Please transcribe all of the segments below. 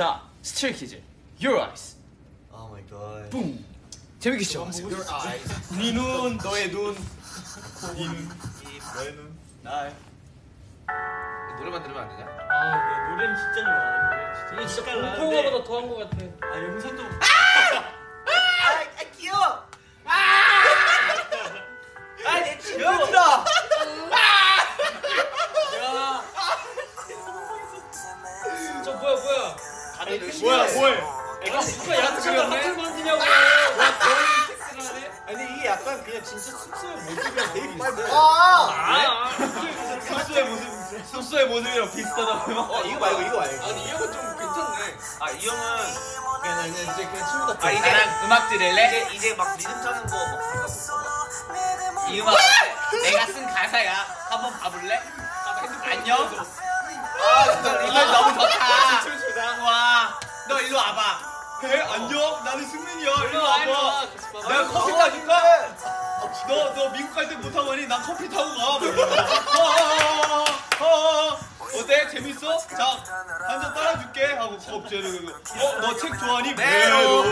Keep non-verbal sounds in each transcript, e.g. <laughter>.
자, 스트레이키즈, Your Eyes. Oh my god. 뿡. 재밌게 시청하세요. 네눈 너의 눈. 네 눈. 너의 눈. 나. 노래만 들으면 안 되냐? 아 노래는 진짜 좋아 노래 진짜 색깔 공포영화보다 더한 것 같아. 아 영상도 아, 아 귀여워. 아내 친구 얘들아. 저 뭐야 뭐야? 뭐야 뭐해? 아 누가 야채 섹스를 하네. 아니 이게 약간 그냥 진짜 숙소의 모습이랑 되게 비슷해 아. 아. 숙소의 모습 숙소의 모습이랑 비슷하다고요? 어 이거 말고 이거 말고. 아니, 이 형은 좀 괜찮네. 아 이 형은 그냥 이제 그냥 친구 같아. 아, 이제 음악 들을래? 이제 이제 막 리듬 타는 거 막. 이 음악 내가 쓴 가사야. 한번 봐볼래? 안녕. 아, 너 이거 너무 좋다. 와, 와봐. 해 안녕 나는 승민이야 일로 와, 일로 와. 내가 커피 타줄까? 너, 너 미국 갈 때 못하고 가니? 난 커피 타고 가. 어, 어, 어, 어. 어때? 재밌어? 자, 한 잔 따라줄게. 하고 컵 재르고. 어, 너 책 좋아하니? 매로.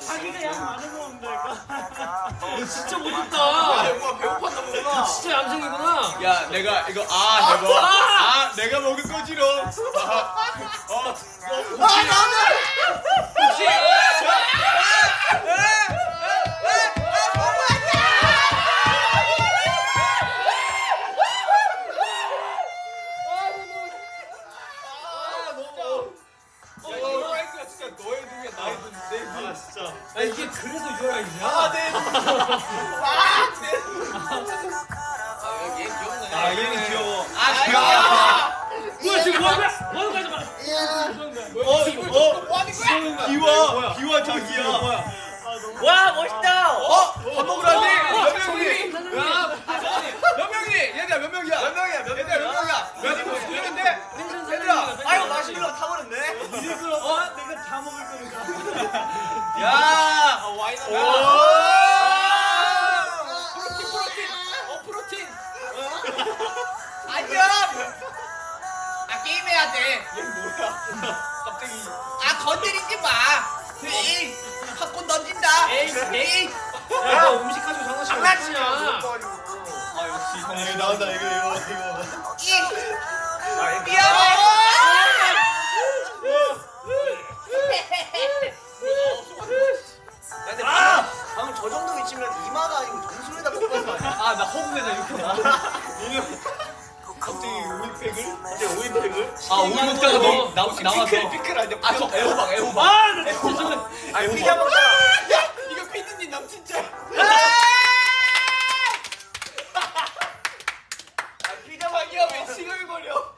자기가 양 많은 거. 너 진짜 못했다. 거. 배고팠나 보구나. 진짜 얌생이구나. 야, 내가 이거 아, 내가 아, 내가 먹을 거지롱. 아, 어, 어, 혹시 혹시 나의 눈, 내 눈. 아, 진짜. 아 이게 그래서 유아이냐? 아, 내 눈. 얘 귀엽네. 아, 얘는 귀여워. 아, 귀여워. 뭐야 지금 뭐야? 뭐하는 거야 잠깐. 어, 어, 비와, 비와 자기야. 와 멋있다. 어, 밥 먹으러 왔니? 몇 성민이. 명이? 야, 몇 명이? 얘들아, 몇 명이야? 몇 명이야? 몇 얘들아, 몇 명이야? 몇 명이 되는데? 생선 얘들아, 아이고 마시멜로 타버렸네. 어? 내가 다 먹을 거니까. 야, 아, 와인 오. 프로틴, 프로틴. 어, 프로틴. 안녕. 나 게임해야 돼. 얘 뭐야? 갑자기. 아, 건드리지 마. 에이, 팝콘 던진다. 에이, 에이. 야 너 음식 가지고 장난치냐? 아, 역시 형. 여기 나온다, 이거, 이거, 이거. 이. 미안해. 위치면 이마가 아니고 정수리에다 뽀뽀한 거 아니야? 아, 나 허공에다 이렇게 나. 얘는 <laughs> 갑자기 오일팩을? 갑자기 오일팩을? 아, 오일 먹다가 너 나, 나와서. 피클, 피클 아니야? 아, 저 애호박, 애호박. 아나 진짜 아니, 피자 먹다가. 이거 피디님 남친짤. 아, 피자 자기야 먹다가. 왜 칭얼거려?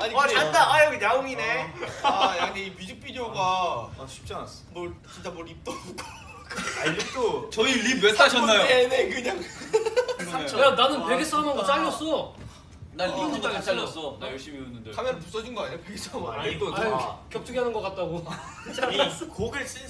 아니, 와, 잔다. 아, 여기 야옹이네. 아, 야, 근데 이 뮤직비디오가 아, 쉽지 않았어. 뭘 진짜 뭐 립도 없고. 아, 립도. 저희 립 몇 사셨나요? 네네 그냥. 야 나는 베개 싸움한 거 잘렸어. 난 어, 리듬도 다 잘렸어. 잘렸어. 나 열심히 웃는데. 카메라 부서진 거 아니야? 베개 싸움 아니, 립도 아유, 겹치게 하는 거 같다고. 이 곡을 쓴